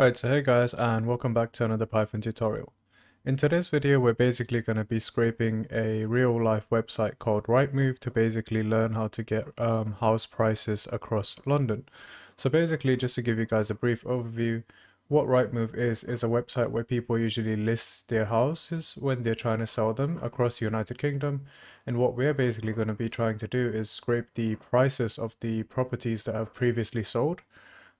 Right, so hey guys and welcome back to another Python tutorial. In today's video we're basically going to be scraping a real life website called Rightmove to basically learn how to get um, house prices across London. So basically just to give you guys a brief overview, what Rightmove is, is a website where people usually list their houses when they're trying to sell them across the United Kingdom. And what we're basically going to be trying to do is scrape the prices of the properties that have previously sold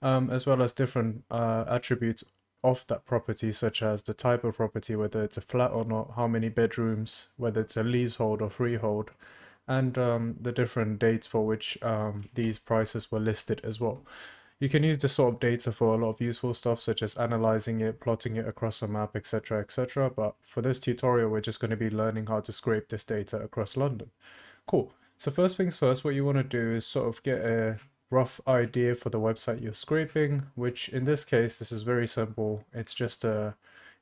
um, as well as different uh, attributes of that property, such as the type of property, whether it's a flat or not, how many bedrooms, whether it's a leasehold or freehold, and um, the different dates for which um, these prices were listed as well. You can use this sort of data for a lot of useful stuff, such as analyzing it, plotting it across a map, etc, etc. But for this tutorial, we're just going to be learning how to scrape this data across London. Cool. So first things first, what you want to do is sort of get a rough idea for the website you're scraping, which in this case, this is very simple. It's just a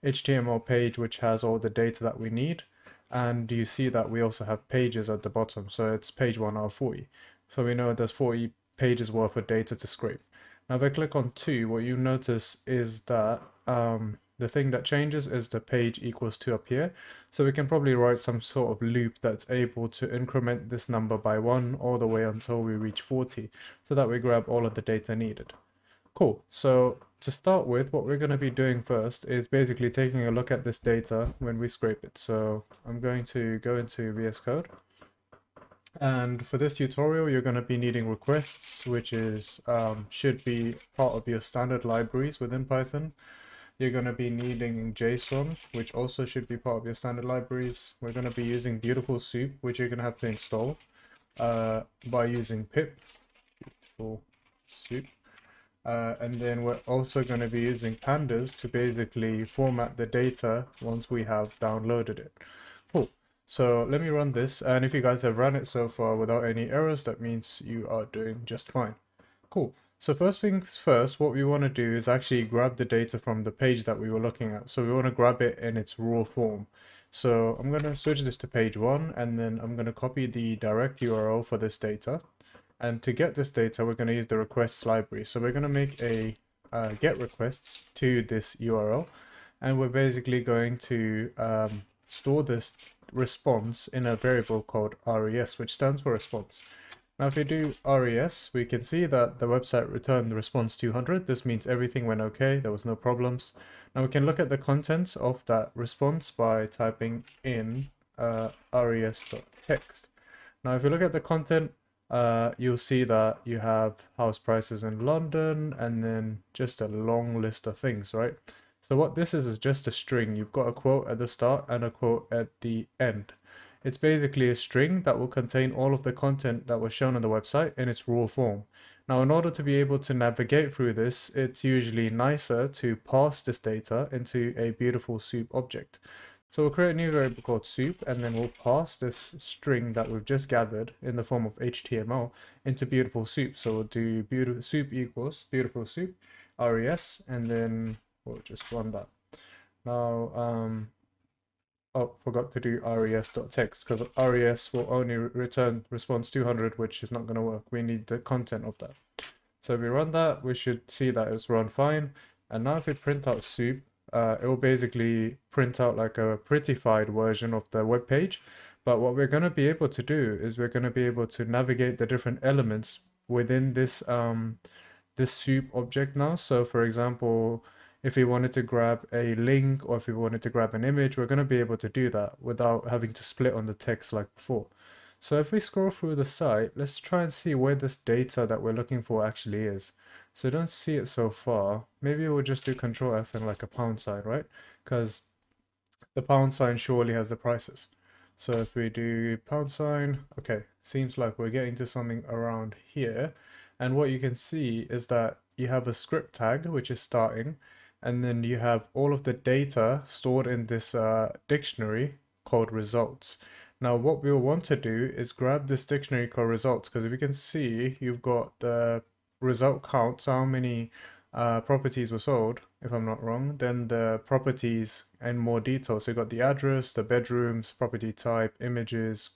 HTML page which has all the data that we need. And you see that we also have pages at the bottom. So it's page 1 out of 40. So we know there's 40 pages worth of data to scrape. Now if I click on 2, what you notice is that um, the thing that changes is the page equals 2 up here. So we can probably write some sort of loop that's able to increment this number by 1 all the way until we reach 40 so that we grab all of the data needed. Cool. So to start with, what we're going to be doing first is basically taking a look at this data when we scrape it. So I'm going to go into VS Code. And for this tutorial, you're going to be needing requests, which is um, should be part of your standard libraries within Python. You're going to be needing JSON, which also should be part of your standard libraries. We're going to be using Beautiful Soup, which you're going to have to install uh, by using pip. Beautiful Soup. Uh, and then we're also going to be using pandas to basically format the data once we have downloaded it. Cool. So let me run this. And if you guys have run it so far without any errors, that means you are doing just fine. Cool. So first things first, what we want to do is actually grab the data from the page that we were looking at. So we want to grab it in its raw form. So I'm going to switch this to page one, and then I'm going to copy the direct URL for this data. And to get this data, we're going to use the requests library. So we're going to make a uh, get requests to this URL, and we're basically going to um, store this response in a variable called res, which stands for response. Now if we do res, we can see that the website returned the response 200. This means everything went okay, there was no problems. Now we can look at the contents of that response by typing in uh, res.text. Now if you look at the content, uh, you'll see that you have house prices in London and then just a long list of things, right? So what this is is just a string. You've got a quote at the start and a quote at the end. It's basically a string that will contain all of the content that was shown on the website in its raw form. Now, in order to be able to navigate through this, it's usually nicer to pass this data into a beautiful soup object. So we'll create a new variable called soup, and then we'll pass this string that we've just gathered in the form of HTML into beautiful soup. So we'll do beautiful soup equals beautiful soup res, and then we'll just run that. Now, um, oh, forgot to do res.text because res will only return response 200, which is not going to work. We need the content of that. So we run that, we should see that it's run fine. And now if we print out soup, uh, it will basically print out like a prettified version of the web page. But what we're going to be able to do is we're going to be able to navigate the different elements within this um, this soup object now. So for example, if we wanted to grab a link or if we wanted to grab an image, we're going to be able to do that without having to split on the text like before. So if we scroll through the site, let's try and see where this data that we're looking for actually is. So don't see it so far. Maybe we'll just do control F and like a pound sign, right? Because the pound sign surely has the prices. So if we do pound sign, okay, seems like we're getting to something around here. And what you can see is that you have a script tag, which is starting, and then you have all of the data stored in this uh, dictionary called results. Now what we'll want to do is grab this dictionary called results because if you can see you've got the result count, so how many uh, properties were sold, if I'm not wrong, then the properties and more detail. So you've got the address, the bedrooms, property type, images,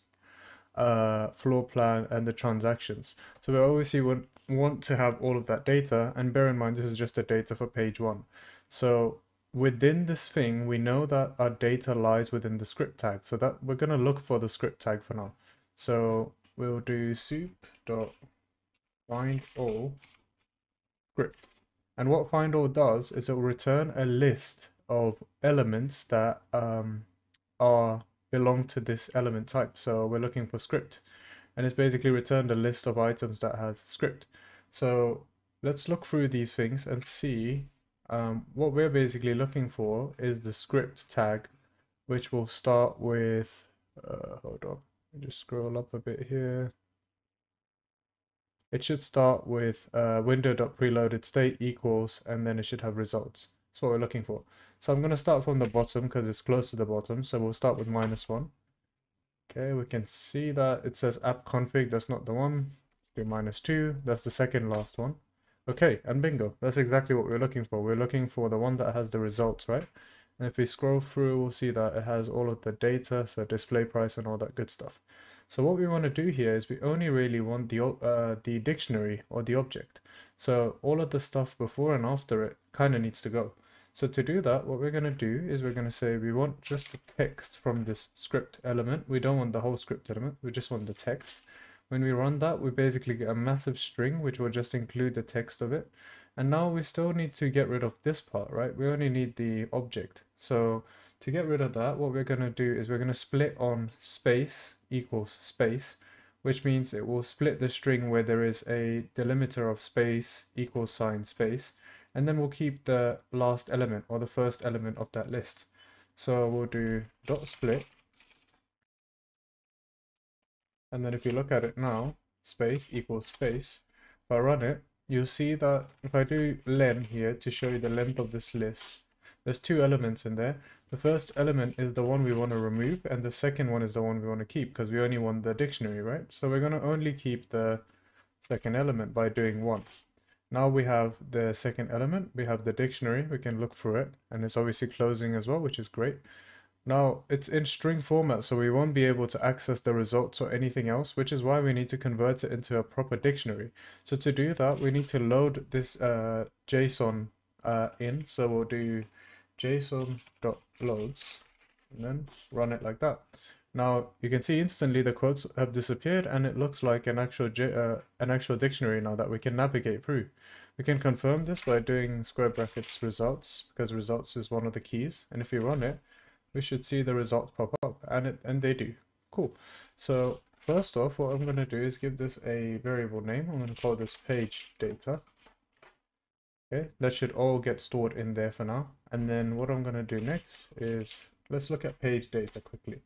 uh, floor plan, and the transactions. So we obviously want want to have all of that data. And bear in mind, this is just the data for page one. So within this thing, we know that our data lies within the script tag. So that we're going to look for the script tag for now. So we'll do soup dot find all script. And what find all does is it will return a list of elements that um, are belong to this element type. So we're looking for script and it's basically returned a list of items that has script. So let's look through these things and see um, what we're basically looking for is the script tag, which will start with, uh, hold on, just scroll up a bit here. It should start with uh, window.preloaded state equals, and then it should have results. That's what we're looking for. So I'm going to start from the bottom because it's close to the bottom. So we'll start with minus one. Okay, we can see that it says app config. That's not the one. Do minus two. That's the second last one. Okay, and bingo. That's exactly what we're looking for. We're looking for the one that has the results, right? And if we scroll through, we'll see that it has all of the data, so display price and all that good stuff. So what we want to do here is we only really want the, uh, the dictionary or the object. So all of the stuff before and after it kind of needs to go. So to do that, what we're going to do is we're going to say we want just the text from this script element. We don't want the whole script element. We just want the text. When we run that, we basically get a massive string, which will just include the text of it. And now we still need to get rid of this part, right? We only need the object. So to get rid of that, what we're going to do is we're going to split on space equals space, which means it will split the string where there is a delimiter of space equals sign space and then we'll keep the last element or the first element of that list. So we'll do dot split. And then if you look at it now, space equals space. If I run it, you'll see that if I do len here to show you the length of this list, there's two elements in there. The first element is the one we want to remove, and the second one is the one we want to keep because we only want the dictionary, right? So we're going to only keep the second element by doing one. Now we have the second element, we have the dictionary, we can look through it, and it's obviously closing as well, which is great. Now it's in string format, so we won't be able to access the results or anything else, which is why we need to convert it into a proper dictionary. So to do that, we need to load this uh, JSON uh, in. So we'll do json.loads and then run it like that. Now you can see instantly the quotes have disappeared and it looks like an actual uh, an actual dictionary now that we can navigate through. We can confirm this by doing square brackets results because results is one of the keys and if you run it we should see the results pop up and it and they do. Cool. So first off what I'm going to do is give this a variable name. I'm going to call this page data. Okay, that should all get stored in there for now. And then what I'm going to do next is let's look at page data quickly.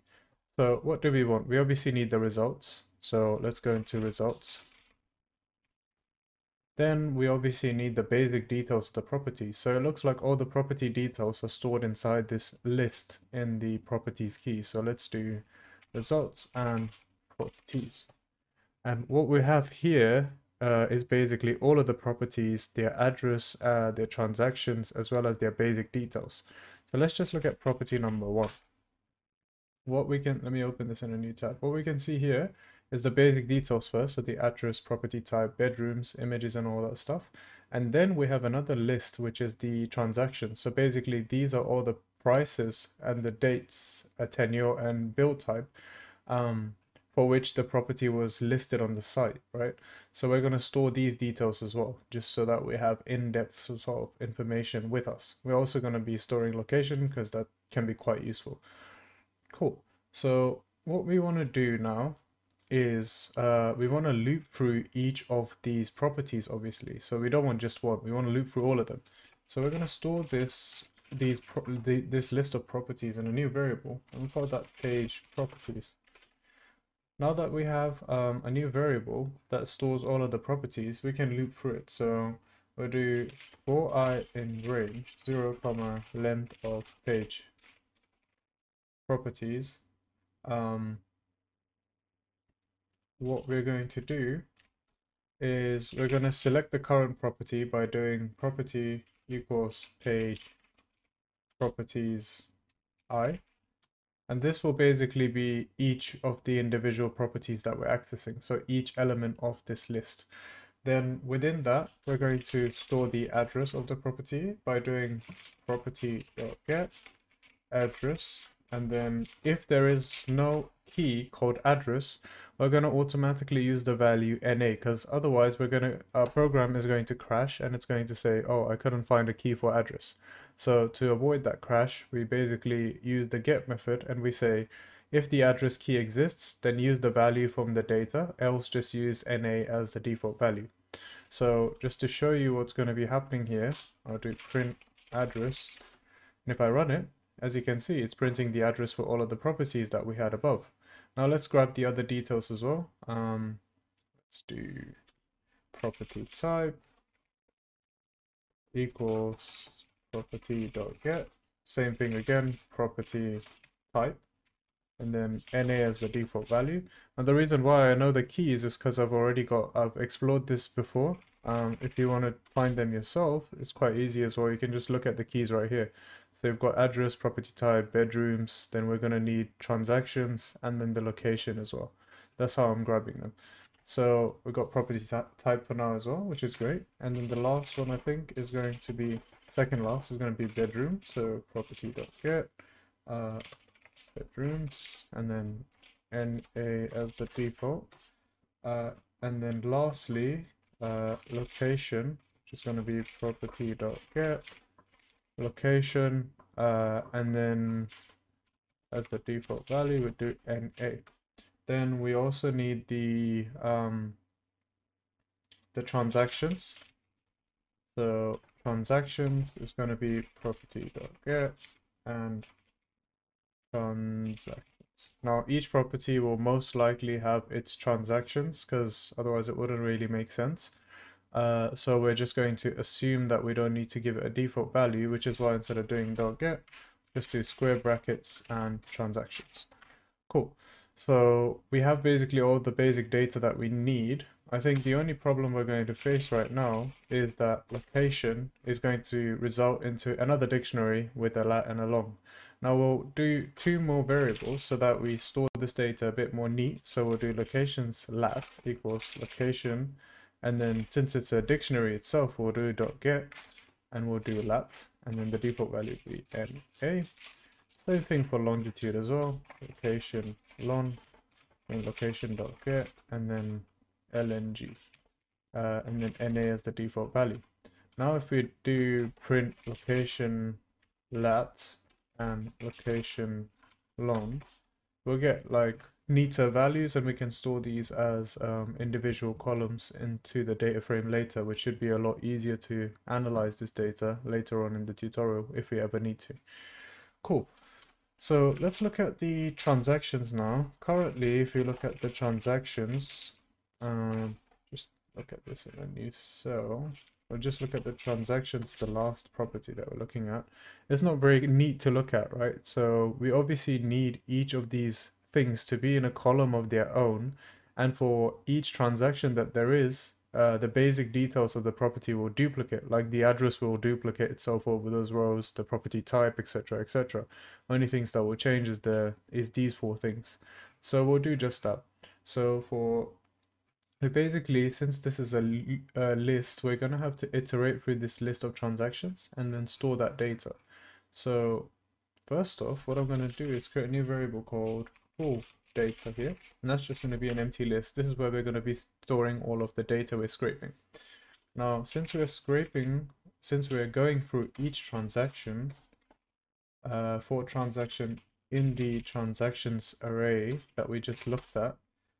So what do we want? We obviously need the results. So let's go into results. Then we obviously need the basic details of the properties. So it looks like all the property details are stored inside this list in the properties key. So let's do results and properties. And what we have here uh, is basically all of the properties, their address, uh, their transactions, as well as their basic details. So let's just look at property number one what we can, let me open this in a new tab. What we can see here is the basic details first, so the address, property type, bedrooms, images, and all that stuff. And then we have another list, which is the transactions. So basically, these are all the prices and the dates, a tenure, and build type um, for which the property was listed on the site, right? So we're going to store these details as well, just so that we have in-depth sort of information with us. We're also going to be storing location because that can be quite useful. Cool. So what we want to do now is uh, we want to loop through each of these properties, obviously. So we don't want just one. We want to loop through all of them. So we're going to store this these the, this list of properties in a new variable and we call that page properties. Now that we have um, a new variable that stores all of the properties, we can loop through it. So we'll do for i in range 0 comma length of page properties, um, what we're going to do is we're going to select the current property by doing property equals page properties i and this will basically be each of the individual properties that we're accessing so each element of this list Then within that, we're going to store the address of the property by doing property.get address. And then if there is no key called address, we're going to automatically use the value NA because otherwise we're going to, our program is going to crash and it's going to say, oh, I couldn't find a key for address. So to avoid that crash, we basically use the get method and we say, if the address key exists, then use the value from the data, else just use NA as the default value. So just to show you what's going to be happening here, I'll do print address. And if I run it, as you can see, it's printing the address for all of the properties that we had above. Now let's grab the other details as well. Um, let's do property type equals property dot get. Same thing again, property type and then NA as the default value. And the reason why I know the keys is because I've already got, I've explored this before. Um, if you want to find them yourself, it's quite easy as well. You can just look at the keys right here. So we've got address, property type, bedrooms, then we're going to need transactions, and then the location as well. That's how I'm grabbing them. So we've got property type for now as well, which is great. And then the last one I think is going to be, second last is going to be bedroom. So property.get, uh, bedrooms and then NA as the default. Uh, and then lastly, uh, location, which is going to be property.get location, uh, and then as the default value, we do NA. Then we also need the um, the transactions. So transactions is going to be property.get and transactions. Now each property will most likely have its transactions because otherwise it wouldn't really make sense. Uh, so we're just going to assume that we don't need to give it a default value, which is why instead of doing dot get, just do square brackets and transactions. Cool. So we have basically all the basic data that we need. I think the only problem we're going to face right now is that location is going to result into another dictionary with a lat and a long. Now we'll do two more variables so that we store this data a bit more neat. So we'll do locations lat equals location. And then since it's a dictionary itself, we'll do dot get and we'll do lat. And then the default value will be NA. Same thing for longitude as well. Location long and location dot get and then LNG. Uh, and then NA as the default value. Now if we do print location lat and location long, we'll get like neater values and we can store these as um, individual columns into the data frame later, which should be a lot easier to analyze this data later on in the tutorial if we ever need to. Cool. So let's look at the transactions now. Currently, if you look at the transactions, um, just look at this in a new cell. We'll just look at the transactions, the last property that we're looking at. It's not very neat to look at, right? So we obviously need each of these things to be in a column of their own. And for each transaction that there is, uh, the basic details of the property will duplicate, like the address will duplicate itself over those rows, the property type, etc., etc. Only things that will change is the is these four things. So we'll do just that. So for basically, since this is a, a list, we're going to have to iterate through this list of transactions and then store that data. So first off, what I'm going to do is create a new variable called full data here. And that's just going to be an empty list. This is where we're going to be storing all of the data we're scraping. Now, since we're scraping, since we're going through each transaction, uh, for transaction in the transactions array that we just looked at,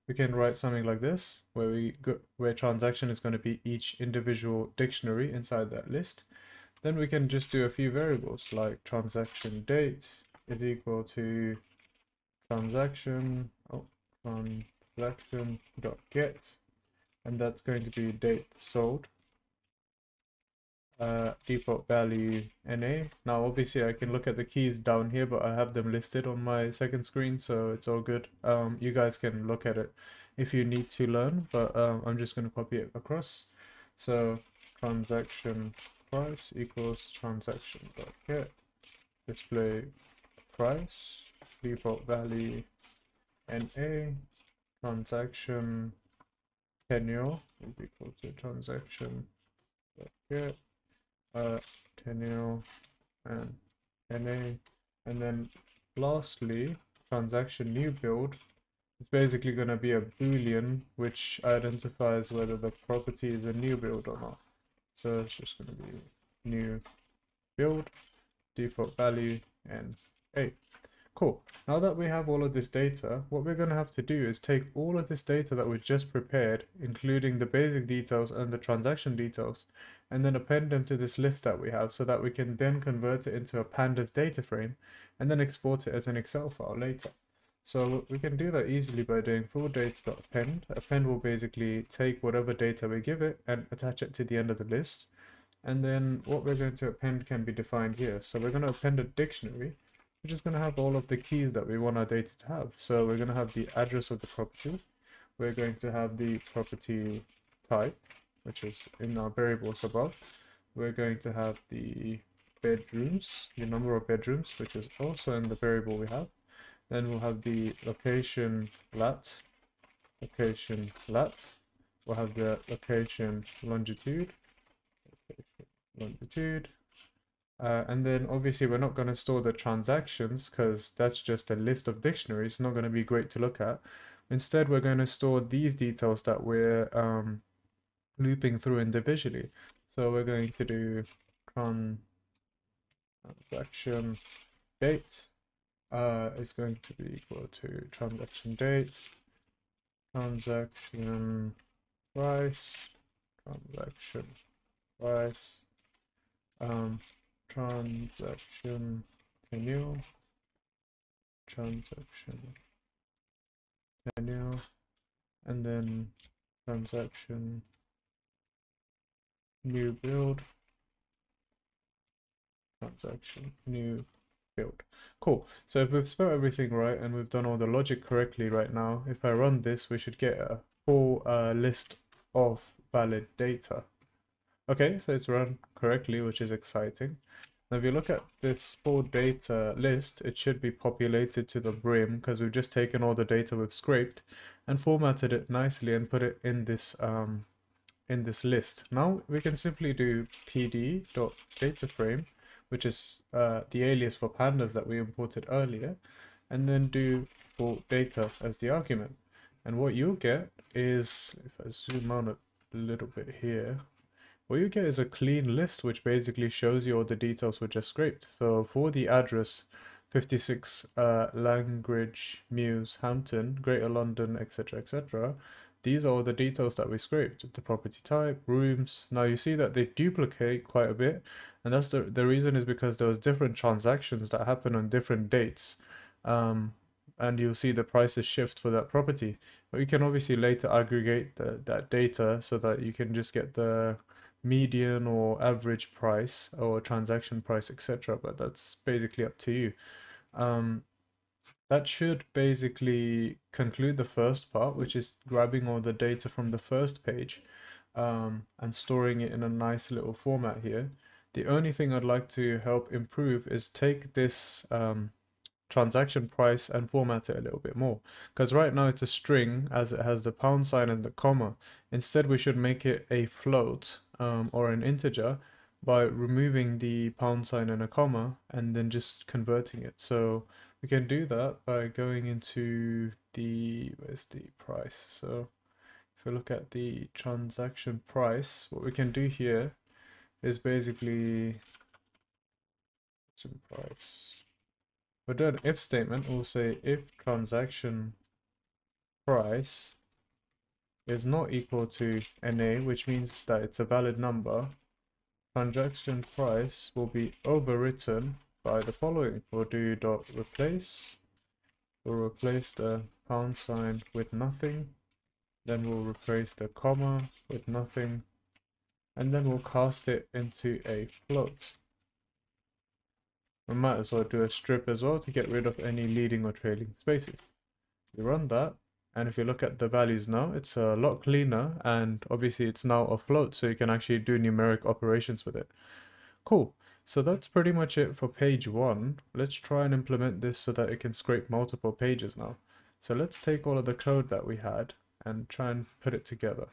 we can write something like this where we go, where transaction is going to be each individual dictionary inside that list then we can just do a few variables like transaction date is equal to transaction oh transaction dot get and that's going to be date sold uh, default value NA. Now obviously I can look at the keys down here but I have them listed on my second screen so it's all good. Um, you guys can look at it if you need to learn but um, I'm just going to copy it across. So transaction price equals transaction dot get display price default value NA transaction tenure is equal to transaction get uh, tenure and NA. And then lastly, transaction new build is basically going to be a boolean which identifies whether the property is a new build or not. So it's just going to be new build, default value, and a. Cool. Now that we have all of this data, what we're going to have to do is take all of this data that we just prepared, including the basic details and the transaction details, and then append them to this list that we have so that we can then convert it into a pandas data frame and then export it as an Excel file later. So we can do that easily by doing full data.append. Append will basically take whatever data we give it and attach it to the end of the list. And then what we're going to append can be defined here. So we're going to append a dictionary, which is going to have all of the keys that we want our data to have. So we're going to have the address of the property. We're going to have the property type, which is in our variables above. We're going to have the bedrooms, the number of bedrooms, which is also in the variable we have. Then we'll have the location lat, location lat. We'll have the location longitude, longitude. Uh, and then obviously we're not going to store the transactions because that's just a list of dictionaries. It's not going to be great to look at. Instead, we're going to store these details that we're um, looping through individually. So we're going to do transaction date uh, is going to be equal to transaction date, transaction price, transaction price, um, transaction. Tenure, transaction. Tenure, and then transaction. New build, transaction. New build. Cool. So if we've spelled everything right and we've done all the logic correctly right now, if I run this, we should get a full uh, list of valid data. Okay, so it's run correctly, which is exciting. Now if you look at this full data list, it should be populated to the brim because we've just taken all the data we've scraped and formatted it nicely and put it in this um, in this list. Now we can simply do pd.dataframe which is uh, the alias for pandas that we imported earlier, and then do for data as the argument. And what you'll get is, if I zoom out a little bit here, what you get is a clean list which basically shows you all the details we just scraped. So for the address 56 uh, Langridge, Mews, Hampton, Greater London, etc., etc., these are all the details that we scraped. The property type, rooms. Now you see that they duplicate quite a bit. And that's the, the reason is because there was different transactions that happen on different dates. Um, and you'll see the prices shift for that property. But you can obviously later aggregate the, that data so that you can just get the median or average price or transaction price, etc. But that's basically up to you. Um, that should basically conclude the first part, which is grabbing all the data from the first page um, and storing it in a nice little format here. The only thing I'd like to help improve is take this um, transaction price and format it a little bit more. Because right now it's a string as it has the pound sign and the comma. Instead, we should make it a float um, or an integer by removing the pound sign and a comma and then just converting it. So we can do that by going into the, where's the price? So if we look at the transaction price, what we can do here is basically price. we do an if statement, we'll say if transaction price is not equal to NA, which means that it's a valid number, transaction price will be overwritten by the following. We'll do dot replace. We'll replace the pound sign with nothing. Then we'll replace the comma with nothing. And then we'll cast it into a float. We might as well do a strip as well to get rid of any leading or trailing spaces. We run that, and if you look at the values now, it's a lot cleaner, and obviously it's now a float, so you can actually do numeric operations with it. Cool. So that's pretty much it for page one. Let's try and implement this so that it can scrape multiple pages now. So let's take all of the code that we had and try and put it together.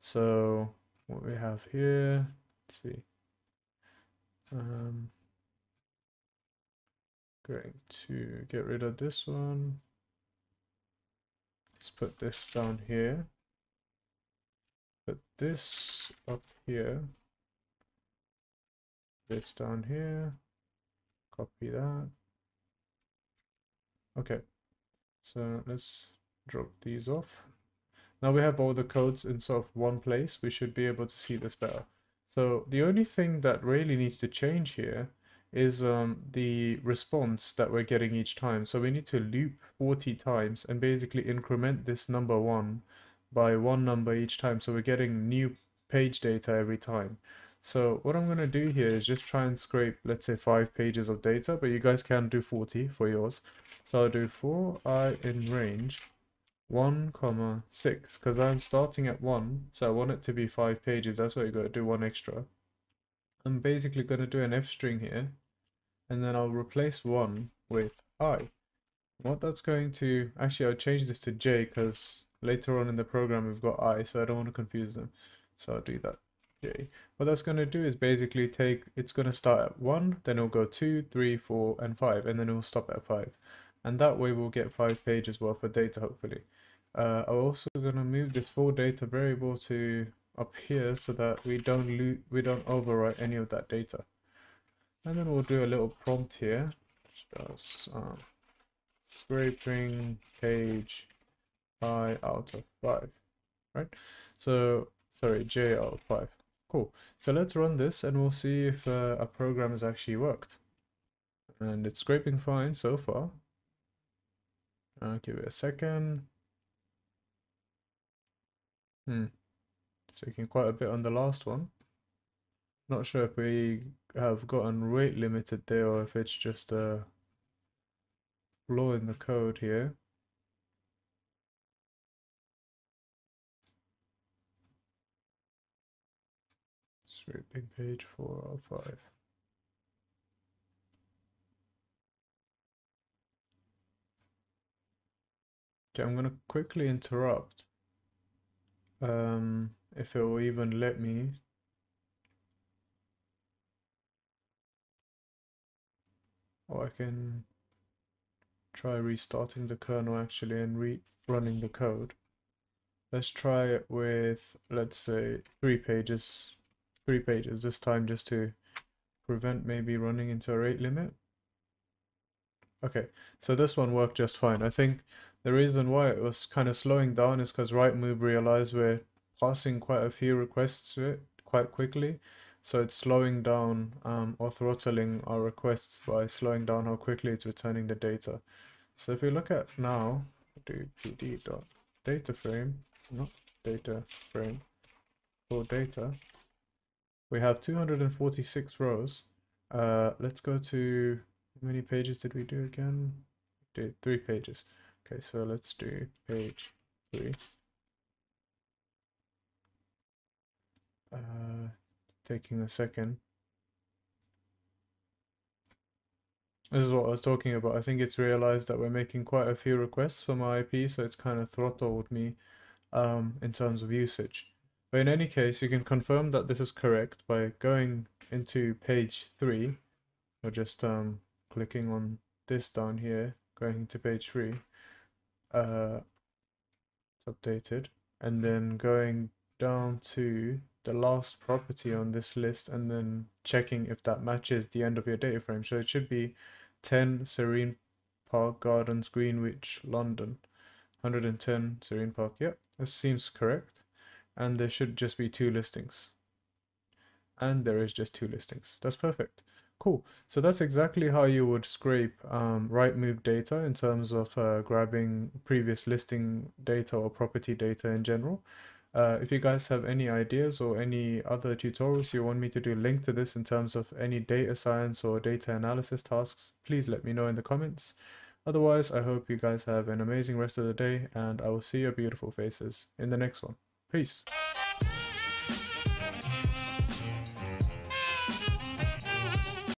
So what we have here, let's see. Um, going to get rid of this one. Let's put this down here. Put this up here. This down here. Copy that. Okay, so let's drop these off. Now we have all the codes in sort of one place. We should be able to see this better. So the only thing that really needs to change here is um, the response that we're getting each time. So we need to loop 40 times and basically increment this number one by one number each time. So we're getting new page data every time. So what I'm going to do here is just try and scrape, let's say five pages of data, but you guys can do 40 for yours. So I'll do for i in range 1 comma 6 because I'm starting at 1 so I want it to be 5 pages that's why you got to do one extra I'm basically going to do an f string here and then I'll replace 1 with i. What that's going to actually I'll change this to j because later on in the program we've got i so I don't want to confuse them. So I'll do that j. What that's going to do is basically take it's going to start at 1 then it'll go 2 3 4 and 5 and then it will stop at 5 and that way we'll get 5 pages worth of data hopefully. Uh, I'm also going to move this full data variable to up here so that we don't we don't overwrite any of that data. And then we'll do a little prompt here, just um, scraping page i out of 5, right? So, sorry, j out of 5. Cool. So let's run this and we'll see if uh, our program has actually worked. And it's scraping fine so far. Uh, give it a second. Hmm. Taking quite a bit on the last one. Not sure if we have gotten rate limited there or if it's just a flaw in the code here. Scraping page 4 or 5. Okay, I'm going to quickly interrupt um, if it will even let me. Or I can try restarting the kernel actually and re-running the code. Let's try it with, let's say, three pages, three pages this time just to prevent maybe running into a rate limit. Okay, so this one worked just fine. I think the reason why it was kind of slowing down is because Rightmove realized we're passing quite a few requests to it quite quickly. So it's slowing down um, or throttling our requests by slowing down how quickly it's returning the data. So if we look at now, do pd dot data frame, not data frame, for data, we have 246 rows. Uh, let's go to, how many pages did we do again? did three pages. Okay, so let's do page three. Uh, taking a second. This is what I was talking about. I think it's realized that we're making quite a few requests for my IP, so it's kind of throttled me um, in terms of usage. But in any case, you can confirm that this is correct by going into page 3, or just um, clicking on this down here, going to page 3 uh, it's updated and then going down to the last property on this list and then checking if that matches the end of your data frame. So it should be 10 Serene Park Gardens, Greenwich, London. 110 Serene Park. Yep, this seems correct. And there should just be two listings. And there is just two listings. That's perfect. Cool. So that's exactly how you would scrape um, Rightmove data in terms of uh, grabbing previous listing data or property data in general. Uh, if you guys have any ideas or any other tutorials you want me to do link to this in terms of any data science or data analysis tasks, please let me know in the comments. Otherwise, I hope you guys have an amazing rest of the day and I will see your beautiful faces in the next one. Peace.